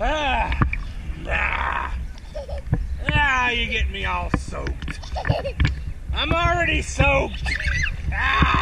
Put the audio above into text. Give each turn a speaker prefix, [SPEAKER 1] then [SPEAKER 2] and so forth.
[SPEAKER 1] Ah, ah, ah, you get me all soaked. I'm already soaked. Ah.